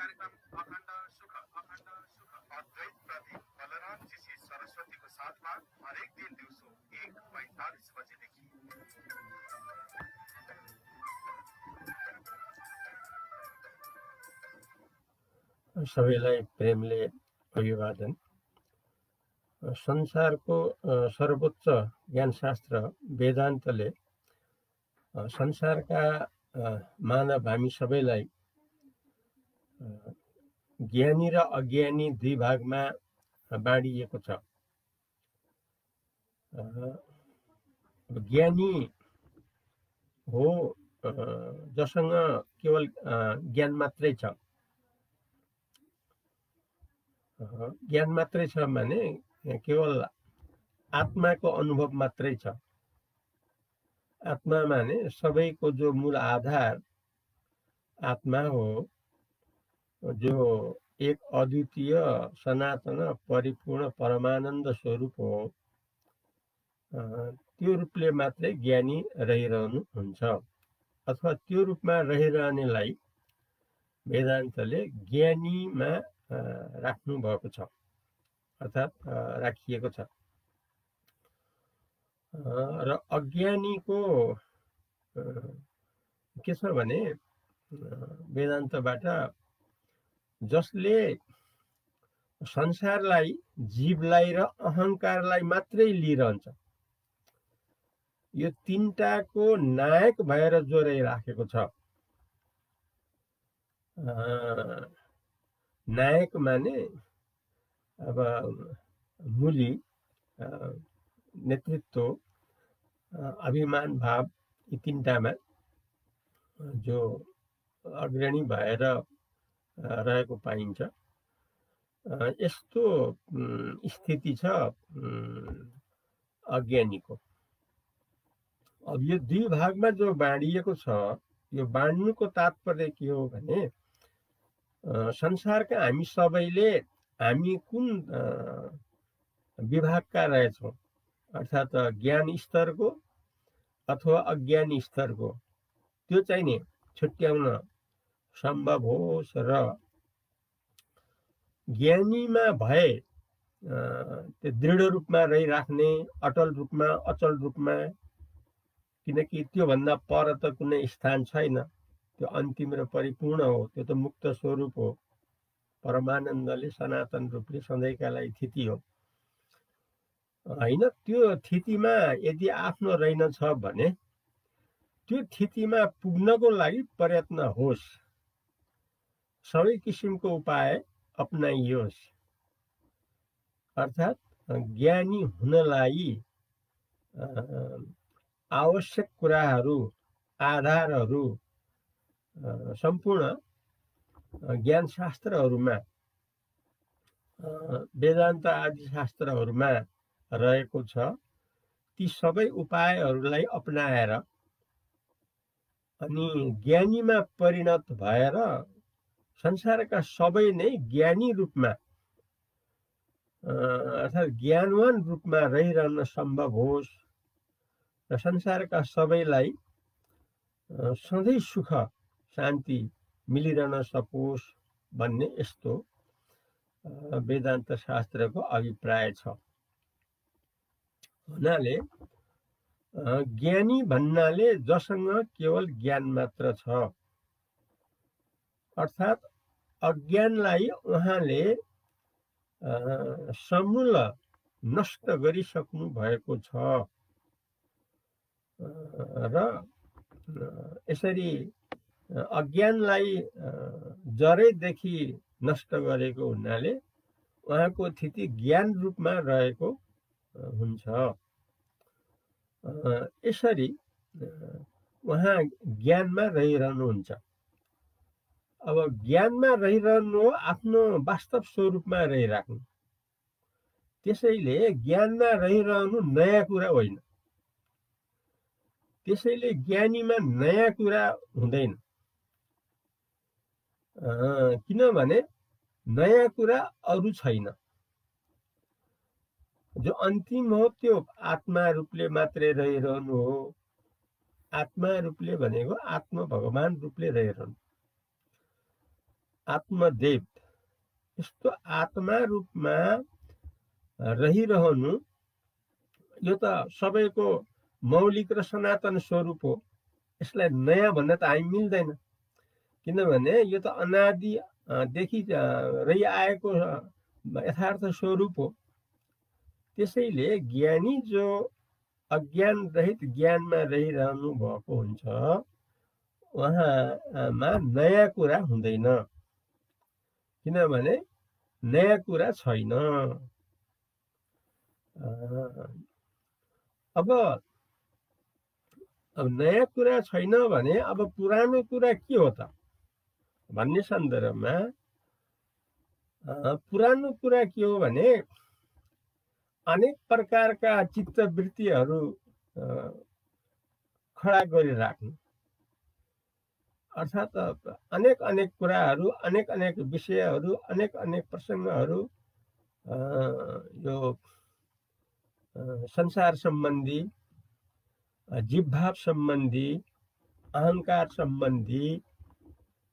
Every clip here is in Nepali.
कार्यक्रम अखण्ड सुख अखण्ड सुख। अद्वैत प्रदीप बलराम जीसी सरस्वतीको साथमा हरेक दिन दिउँसो एक पैँतालिस बजेदेखि सबैलाई प्रेमले अभिवादन। संसारको सर्वोच्च ज्ञानशास्त्र वेदान्तले संसारका मानव हामी सबैलाई ज्ञानी र अज्ञानी दुई भागमा बाँडिएको छ। ज्ञानी हो जसँग केवल ज्ञान मात्रै छ। ज्ञान मात्रै छ भने केवल आत्माको अनुभव मात्रै छ। आत्मा माने सबैको जो मूल आधार आत्मा हो जो एक अद्वितीय सनातन परिपूर्ण परमानन्द स्वरूप हो त्यो रूपले मात्रै ज्ञानी रहिरहनु हुन्छ अथवा त्यो रूपमा रहिरहनेलाई वेदान्तले ज्ञानीमा अ, राख्नु भएको छ अर्थात् राखिएको छ। र अज्ञानीको के छ भने वेदान्तबाट जसले संसारलाई जीवलाई र अहङ्कारलाई मात्रै लिइरहन्छ। यो तिनटाको नायक भएर जोडाइराखेको छ। नायक माने अब मुली नेतृत्व अभिमान भाव यी तिनटामा जो अग्रणी भएर रहेको पाइन्छ। यस्तो स्थिति छ अज्ञानीको। अब यो दुई भागमा जो बाँडिएको छ, यो बाँड्नुको तात्पर्य के हो भने संसारका हामी सबैले, हामी कुन विभागका रहेछौँ? अर्थात् ज्ञान स्तरको अथवा अज्ञान स्तरको? त्यो चाहिँ नि छुट्याउन सम्भव होस् र ज्ञानीमा भए त्यो दृढ रूपमा रहिराख्ने अटल रूपमा अचल रूपमा किनकि त्योभन्दा पर त कुनै स्थान छैन। त्यो अन्तिम र परिपूर्ण हो। त्यो त मुक्त स्वरूप हो। परमानन्दले सनातन रूपले सधैँका लागि थिति हो। होइन त्यो थितिमा यदि आफ्नो रहेनछ भने त्यो थितिमा पुग्नको लागि प्रयत्न होस्। सबै किसिमको उपाय अप्नाइयोस् अर्थात् ज्ञानी हुनलाई आवश्यक कुराहरू आधारहरू सम्पूर्ण अ, ज्ञान शास्त्रहरूमा अ, वेदान्त आदि शास्त्रहरूमा रहेको छ। ती सबै उपायहरूलाई अपनाएर अनि ज्ञानीमा परिणत भएर संसारका सबै नै ज्ञानी रूपमा अर्थात् ज्ञानवान रूपमा रहिरहन सम्भव होस् र संसारका सबैलाई सधैँ सुख शान्ति मिलिरहन सकोस् भन्ने यस्तो वेदान्त शास्त्रको अभिप्राय छ। हुनाले ज्ञानी भन्नाले जसँग केवल ज्ञान मात्र छ। अर्थात् अज्ञानलाई उहाँले समूल नष्ट गरिसक्नु भएको छ। र यसरी अज्ञानलाई जरैदेखि नष्ट गरेको हुनाले उहाँको स्थिति ज्ञान रूपमा रहेको हुन्छ। यसरी उहाँ ज्ञानमा रहिरहनुहुन्छ। अब ज्ञानमा रहिरहनु आफ्नो वास्तव स्वरूपमा रहिराख्नु। त्यसैले ज्ञानमा रहिरहनु नयाँ कुरा होइन। त्यसैले ज्ञानीमा नयाँ कुरा हुँदैन। किनभने नयाँ कुरा अरू छैन। जो अन्तिम हो त्यो आत्मा रूपले मात्रै रहिरहनु हो। आत्मा रूपले भनेको आत्मा भगवान रूपले रहिरहनु। आत्मदेव। यस्तो आत्मा रूपमा रहिरहनु यो त सबैको मौलिक र सनातन स्वरूप हो। यसलाई नयाँ भन्न त हामी मिल्दैन। किनभने यो त अनादि देखि रहिआएको यथार्थ स्वरूप हो। त्यसैले ज्ञानी जो अज्ञान रहित ज्ञानमा रहिरहनु भएको हुन्छ उहाँमा नयाँ कुरा हुँदैन। किनभने नयाँ कुरा छैन। अब अब नयाँ कुरा छैन भने अब पुरानो कुरा के हो त? भन्ने सन्दर्भमा पुरानो कुरा के हो भने अनेक प्रकारका चित्तवृत्तिहरू खडा गरिराख्नु अर्थात् अनेक अनेक कुराहरू अनेक अनेक विषयहरू अनेक अनेक प्रसङ्गहरू यो संसार सम्बन्धी जीवभाव सम्बन्धी अहङ्कार सम्बन्धी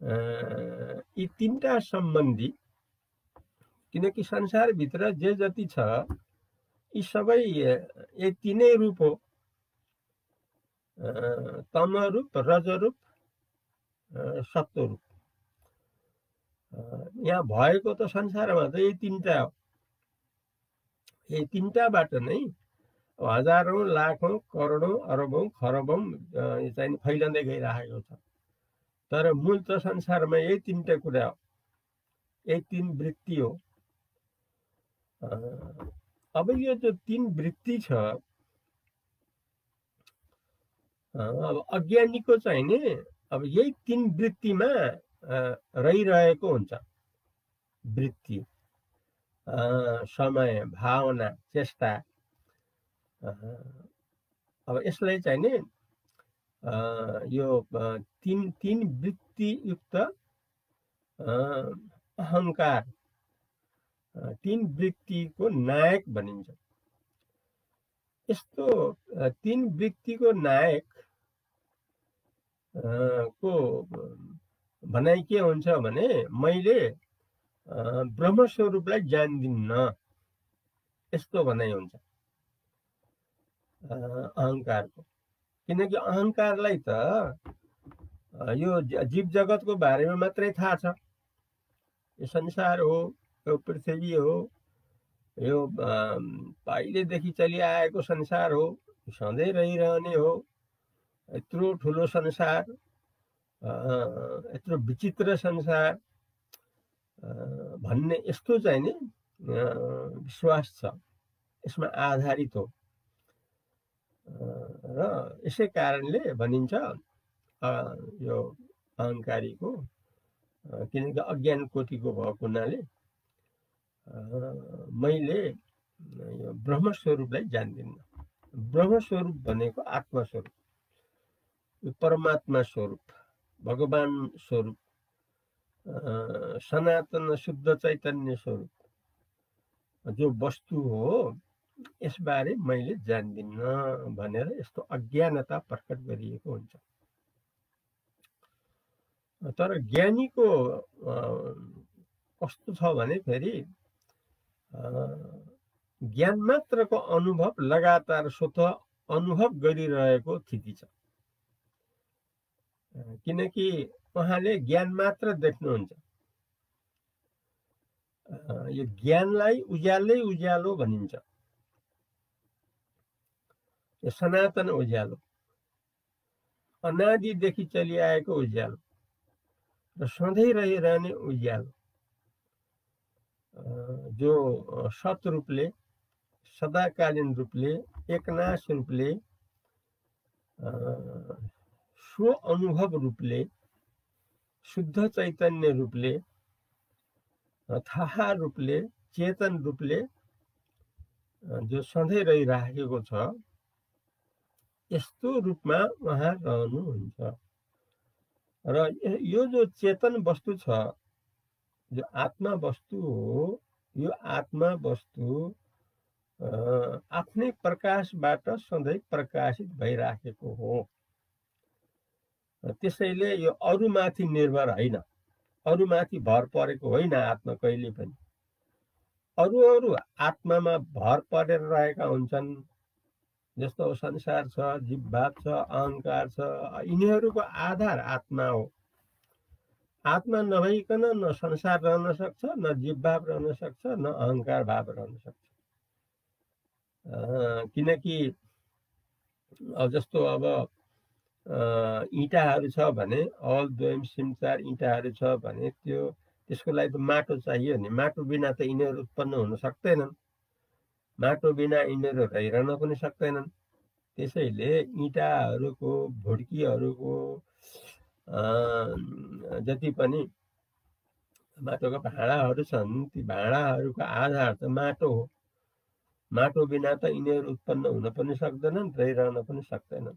यी तिनवटा सम्बन्धी, किनकि संसारभित्र जे छ, यी सबै, यी तिनै रूप हो। तम तमरूप रजरूप सत्वरूप यहाँ भएको त संसारमा त यही तिनवटा हो। यही तिनवटाबाट नै हजारौँ लाखौँ करोडौँ अरबौँ खरबौँ चाहिँ फैलिँदै गइरहेको छ। तर मूल त संसारमा यही तिनवटा कुरा हो। यही तिन वृत्ति हो। अब यो जो तिन वृत्ति छ अब अज्ञानीको चाहिँ नि अब यही तिन वृत्तिमा रहिरहेको हुन्छ। वृत्ति समय भावना चेष्टा अब यसलाई चाहिँ नि यो तिन तिन वृत्तियुक्त अहङ्कार तिन वृत्तिको नायक भनिन्छ। यस्तो तिन वृत्तिको नायक को भनाइ के हुन्छ भने मैले ब्रह्मस्वरूपलाई जान्दिनँ यस्तो भनाइ हुन्छ। अहङ्कारको किनकि अहङ्कारलाई त यो जीव जगतको बारेमा मात्रै थाहा छ। यो संसार हो यो पृथ्वी हो यो पहिलेदेखि चलिआएको संसार हो सधैँ रहिरहने हो। यत्रो ठुलो संसार यत्रो विचित्र संसार भन्ने यस्तो चाहिँ नि विश्वास छ। यसमा आधारित हो। र यसै कारणले भनिन्छ यो अहङ्कारीको किनकि अज्ञान कोटिको भएको हुनाले मैले यो ब्रह्मस्वरूपलाई जान्दिनँ। ब्रह्मस्वरूप भनेको आत्मस्वरूप। परमात्मा स्वरूप भगवान् स्वरूप सनातन शुद्ध चैतन्य स्वरूप जो वस्तु हो यसबारे मैले जान्दिनँ भनेर यस्तो अज्ञानता प्रकट गरिएको हुन्छ। तर ज्ञानीको कस्तो छ भने फेरि ज्ञान मात्रको अनुभव लगातार स्वत अनुभव गरिरहेको स्थिति छ। किनकि उहाँले ज्ञान मात्र देख्नुहुन्छ। यो ज्ञानलाई उज्यालै उज्यालो भनिन्छ। यो सनातन उज्यालो। अनादिदेखि चलिआएको उज्यालो। र सधैँ रहिरहने उज्यालो। जो सत रूपले सदाकालीन रूपले एकनाश रूपले स्व अनुभव रूपले शुद्ध चैतन्य रूपले थाहा रूपले चेतन रूपले जो सधैँ रहिराखेको छ यस्तो रूपमा उहाँ रहनुहुन्छ। र यो जो चेतन वस्तु छ जो आत्मा वस्तु हो यो आत्मा वस्तु आफ्नै प्रकाशबाट सधैँ प्रकाशित भइराखेको हो। त्यसैले यो अरूमाथि निर्भर होइन। अरूमाथि भर परेको होइन आत्मा कहिले पनि। अरू अरू आत्मामा भर परेर रहेका हुन्छन्। जस्तो संसार छ जीवभाव छ अहङ्कार छ यिनीहरूको आधार आत्मा हो। आत्मा नभइकन न संसार रहन सक्छ न जीवभाव रहन सक्छ न अहङ्कार भाव रहन सक्छ। किनकि जस्तो अब इँटाहरू छ भने हल दोयम सिमचार इँटाहरू छ भने त्यो त्यसको लागि त माटो चाहियो नि। माटो बिना त यिनीहरू उत्पन्न हुन सक्दैनन्। माटो बिना यिनीहरू रहिरहन पनि सक्दैनन्। त्यसैले इँटाहरूको भुड्कीहरूको जति पनि माटोका भाँडाहरू छन् ती भाँडाहरूको आधार त माटो हो। माटो बिना त यिनीहरू उत्पन्न हुन पनि सक्दैनन् रहिरहन पनि सक्दैनन्।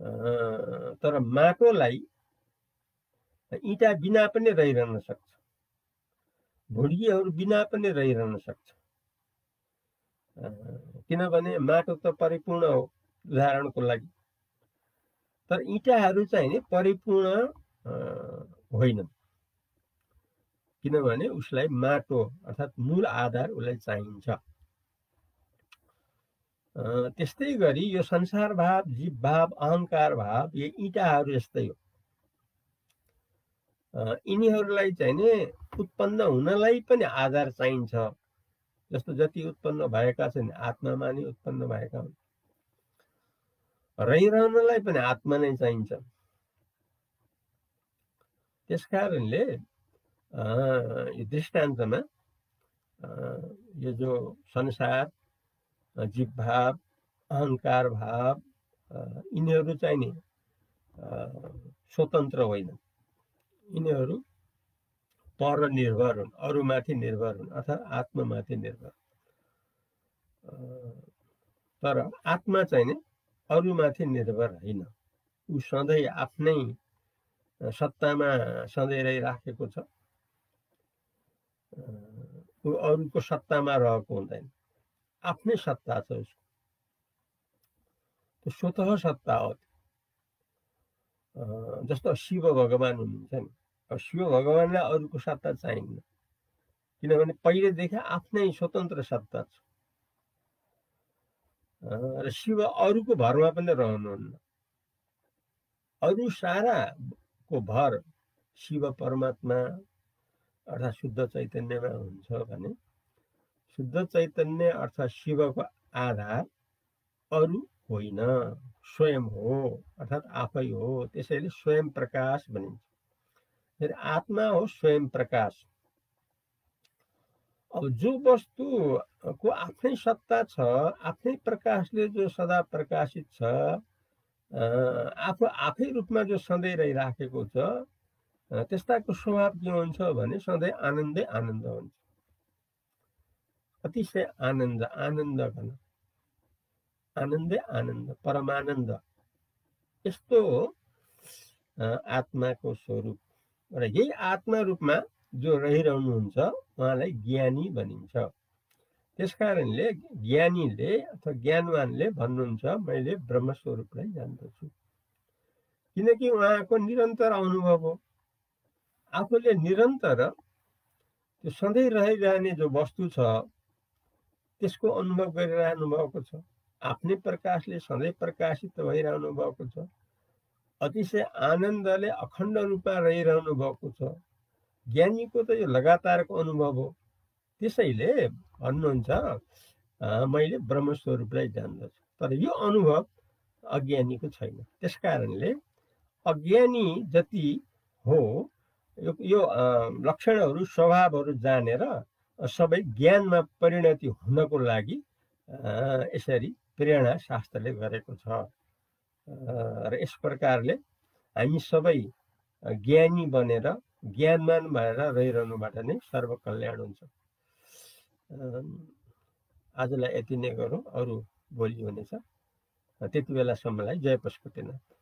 तर माटोलाई इँटा बिना पनि रहिरहन सक्छ। भुड्कीहरू बिना पनि रहिरहन सक्छ। किनभने माटो त परिपूर्ण हो उदाहरणको लागि। तर इँटाहरू चाहिँ नि परिपूर्ण होइनन्। किनभने उसलाई माटो अर्थात् मूल आधार उसलाई चाहिन्छ। त्यस्तै गरी यो संसार भाव जीव भाव अहङ्कार भाव यो इँटाहरू जस्तै हो। यिनीहरूलाई चाहिँ नि उत्पन्न हुनलाई पनि आधार चाहिन्छ। जस्तो जति उत्पन्न भएका छन् आत्मामा नै उत्पन्न भएका हुन्। रहिरहनलाई पनि आत्मा नै चाहिन्छ। त्यस कारणले यो दृष्टान्तमा यो जो संसार जीव भाव अहङ्कार भाव यिनीहरू चाहिँ नि स्वतन्त्र होइन यिनीहरू पर निर्भर हुन् अरूमाथि निर्भर हुन् अर्थात् आत्मामाथि निर्भर। तर आत्मा चाहिँ नि अरूमाथि निर्भर होइन। ऊ सधैँ आफ्नै सत्तामा सधैँ रहिराखेको छ। ऊ अरूको सत्तामा रहेको हुँदैन। आफ्नै सत्ता छ उसको। त्यो स्वत सत्ता हो जस्तो शिव भगवान् हुनुहुन्छ नि शिव भगवान्लाई अरूको सत्ता चाहिन्न। किनभने पहिलेदेखि आफ्नै स्वतन्त्र सत्ता छ। र शिव अरूको भरमा पनि रहनुहुन्न। अरू साराको भर शिव परमात्मा अर्थात् शुद्ध चैतन्यमा हुन्छ भने शुद्ध चैतन्य अर्थात् शिवको आधार अरू होइन। स्वयं हो अर्थात् आफै हो त्यसैले स्वयं प्रकाश भनिन्छ। आत्मा हो स्वयं प्रकाश। अब जो वस्तुको आफ्नै सत्ता छ आफ्नै प्रकाशले जो सदा प्रकाशित छ आफू आफै रूपमा जो सधैँ रहिराखेको छ त्यस्ताको स्वभाव के हुन्छ भने सधैँ आनन्दै आनन्द हुन्छ। अतिशय आनन्द आनन्द भन आनन्दै आनन्द परमानन्द यस्तो हो आत्माको स्वरूप र यही आत्मा रूपमा जो रहिरहनुहुन्छ उहाँलाई ज्ञानी भनिन्छ त्यस कारणले ज्ञानीले अथवा ज्ञानवानले भन्नुहुन्छ मैले ब्रह्मस्वरूपलाई जान्दछु किनकि उहाँको निरन्तर अनुभव हो आफूले निरन्तर त्यो सधैँ रहिरहने जो वस्तु छ त्यसको अनुभव गरिरहनु भएको छ। आफ्नै प्रकाशले सधैँ प्रकाशित भइरहनु भएको छ। अतिशय आनन्दले अखण्ड रूपमा रहिरहनु भएको छ। ज्ञानीको त यो लगातारको अनुभव हो। त्यसैले भन्नुहुन्छ मैले ब्रह्मस्वरूपलाई जान्दछु। तर यो अनुभव अज्ञानीको छैन। त्यस कारणले अज्ञानी जति हो यो लक्षणहरू स्वभावहरू जानेर सबै ज्ञानमा परिणति हुनको लागि यसरी प्रेरणा शास्त्रले गरेको छ। र यस प्रकारले हामी सबै ज्ञानी बनेर ज्ञानमान भएर रहिरहनुबाट नै सर्वकल्याण हुन्छ। आजलाई यति नै गरौँ। अरू भोलि हुनेछ। त्यति बेलासम्मलाई जय पशुपतिनाथ।